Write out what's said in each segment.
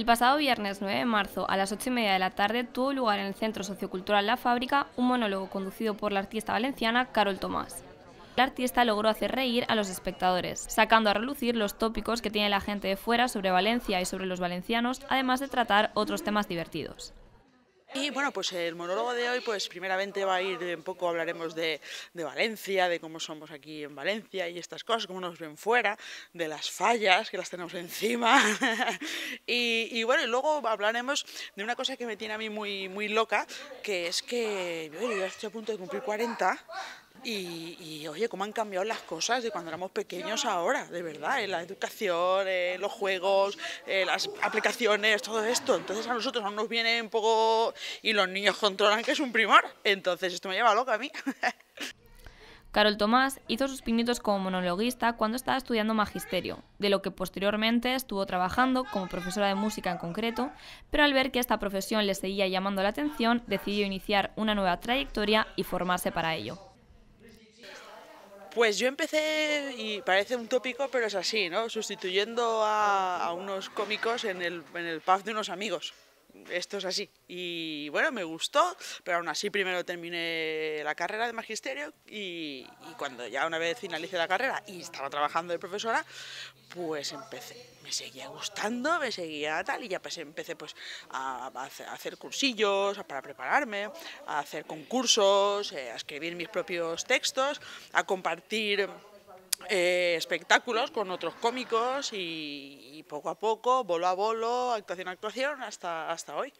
El pasado viernes 9 de marzo a las 8 y media de la tarde tuvo lugar en el Centro Sociocultural La Fábrica un monólogo conducido por la artista valenciana Carol Tomás. La artista logró hacer reír a los espectadores, sacando a relucir los tópicos que tiene la gente de fuera sobre Valencia y sobre los valencianos, además de tratar otros temas divertidos. Y bueno, pues el monólogo de hoy, pues primeramente va a ir un poco, hablaremos de, Valencia, de cómo somos aquí en Valencia y estas cosas, cómo nos ven fuera, de las fallas que las tenemos encima. y, bueno, y luego hablaremos de una cosa que me tiene a mí muy, muy loca, que es que yo ya estoy a punto de cumplir 40 y, oye, cómo han cambiado las cosas de cuando éramos pequeños ahora, de verdad, en la educación, en los juegos, las aplicaciones, todo esto. Entonces a nosotros aún nos viene un poco... y los niños controlan que es un primor. Entonces esto me lleva loca a mí. Carol Tomás hizo sus pinitos como monologuista cuando estaba estudiando magisterio, de lo que posteriormente estuvo trabajando como profesora de música en concreto, pero al ver que esta profesión le seguía llamando la atención, decidió iniciar una nueva trayectoria y formarse para ello. Pues yo empecé, y parece un tópico, pero es así, ¿no? Sustituyendo a, unos cómicos en el, en el pub de unos amigos esto es así. Y bueno, me gustó, pero aún así primero terminé la carrera de magisterio y, cuando ya una vez finalicé la carrera y estaba trabajando de profesora, pues empecé, me seguía gustando, me seguía tal y ya pues empecé pues a, hacer cursillos para prepararme, a hacer concursos, eh, a escribir mis propios textos, a compartir eh, espectáculos con otros cómicos y, poco a poco, bolo a bolo, actuación a actuación, hasta, hasta hoy.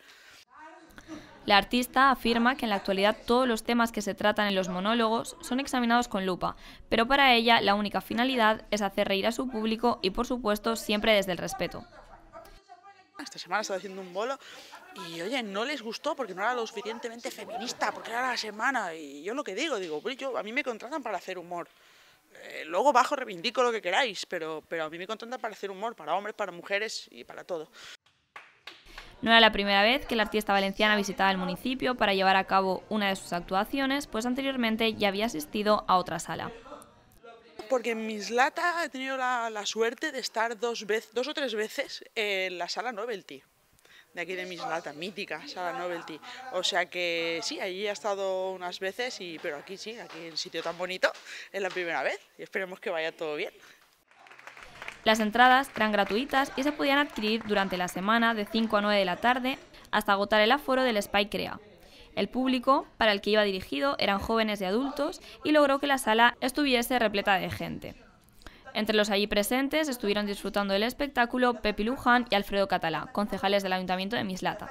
La artista afirma que en la actualidad todos los temas que se tratan en los monólogos son examinados con lupa, pero para ella la única finalidad es hacer reír a su público y por supuesto siempre desde el respeto. Esta semana estaba haciendo un bolo y oye, no les gustó porque no era lo suficientemente feminista, porque era la semana y yo lo que digo, digo, pues yo, a mí me contratan para hacer humor. Eh, luego bajo reivindico lo que queráis, pero, pero a mí me contenta para hacer humor, para hombres, para mujeres y para todo. No era la primera vez que la artista valenciana visitaba el municipio para llevar a cabo una de sus actuaciones, pues anteriormente ya había asistido a otra sala. Porque en Mislata he tenido la, la suerte de estar dos, veces, dos o tres veces en la sala Novelty de aquí de Mislata, mítica Sala Novelty. O sea que sí, allí he estado unas veces, y, pero aquí sí, aquí en un sitio tan bonito, es la primera vez y esperemos que vaya todo bien. Las entradas eran gratuitas y se podían adquirir durante la semana de 5 a 9 de la tarde hasta agotar el aforo del Spy Crea. El público para el que iba dirigido eran jóvenes y adultos y logró que la sala estuviese repleta de gente. Entre los allí presentes estuvieron disfrutando del espectáculo Pepi Luján y Alfredo Catalá, concejales del Ayuntamiento de Mislata.